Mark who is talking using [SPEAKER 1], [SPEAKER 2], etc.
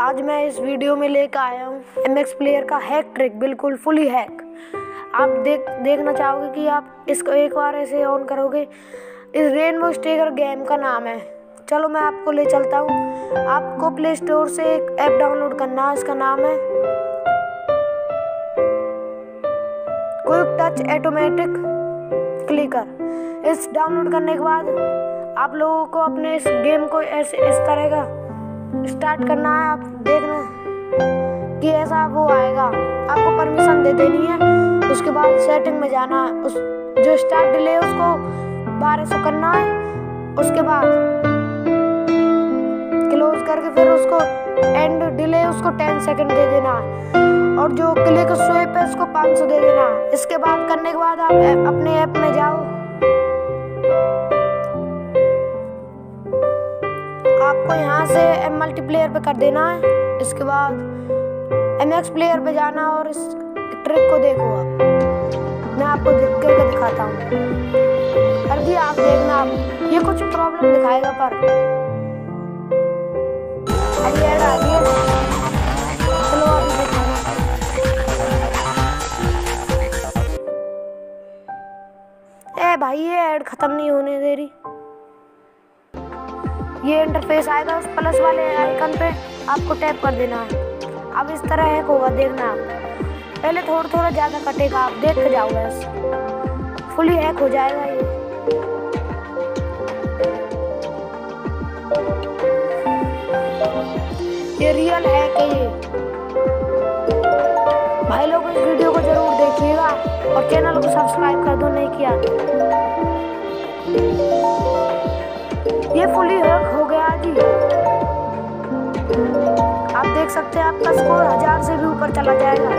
[SPEAKER 1] आज मैं इस वीडियो में लेकर आया हूँ एम एक्स प्लेयर का हैक ट्रिक बिल्कुल फुली हैक आप देख, देखना चाहोगे कि आप इसको एक बार ऐसे ऑन करोगे। इस रेनबो स्टेकर गेम का नाम है। चलो मैं आपको ले चलता हूँ। आपको प्ले स्टोर से एक ऐप डाउनलोड करना है, इसका नाम है क्विक टच ऑटोमेटिक क्लिकर इस डाउनलोड करने के बाद आप लोगों को अपने इस गेम को ऐसे, इस तरह का स्टार्ट करना है आप देखना कि ऐसा वो आएगा। आपको परमिशन दे देनी है। उसके बाद सेटिंग में जाना है। उस, जो स्टार्ट डिले है, उसको बारह सौ करना है। उसके बाद क्लोज करके फिर उसको एंड डिले उसको टेन सेकंड दे देना है। और जो क्लिक स्वेप है, उसको पाँच सौ दे देना है। इसके बाद करने के बाद आप अपने ऐप में जाओ। आपको यहाँ से एम मल्टीप्लेयर पे कर देना है। इसके बाद एम एक्स प्लेयर पे जाना और इस ट्रिक को देखो आप। मैं आपको देख करके दिखाता हूँ। कर दिया आप देखना आप। ये कुछ प्रॉब्लम दिखाएगा पर। भाई, ये ऐड खत्म नहीं होने दे रही। ये इंटरफेस आएगा उस प्लस वाले आइकन पे, आपको टैप कर देना है। अब इस तरह हैक होगा, देखना पहले थोड़ा थोड़ा ज़्यादा कटेगा, आप देख के जाओ बस। फुली हैक हो जाएगा ये। ये रियल है ये। भाई लोग, इस वीडियो को ज़रूर देखिएगा और चैनल को सब्सक्राइब कर दो, नहीं किया ये फुली हैक सकते आपका स्कोर हज़ार से भी ऊपर चला जाएगा।